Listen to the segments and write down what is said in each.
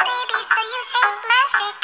baby, so you take my shit,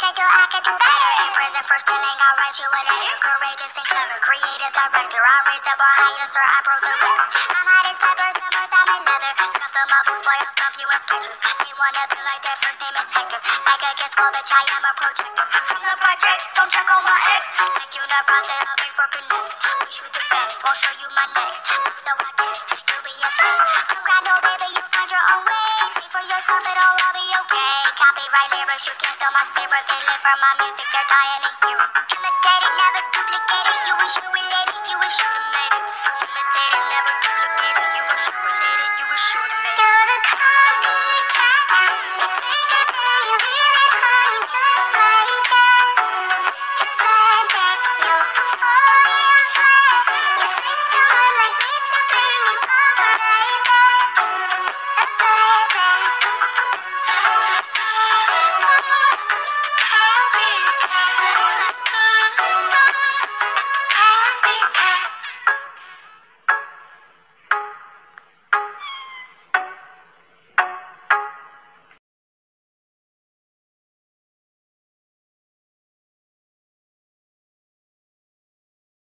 can do, I can do better. In prison for stealing, I'll write you a letter. Courageous and clever, creative director. I raised the bar higher, sir. I broke the record. I'm peppers, time Scuffed my boy, I'll stuff you as Skechers. They wanna be like their first name is Hector. Back against wall, bitch, I am a projector. From the projects, don't check on my ex. Like you not bronze, I'll be broken necks. Wish you the best, won't show you my next. So I guess you'll be obsessed. Don't cry, no, baby, you'll find your own way. Think for yourself, it'll all be okay. Copyright lyrics, you can't steal my spirit. They live for my music, they're dying to hear it. In the day, never duplicate. You wish you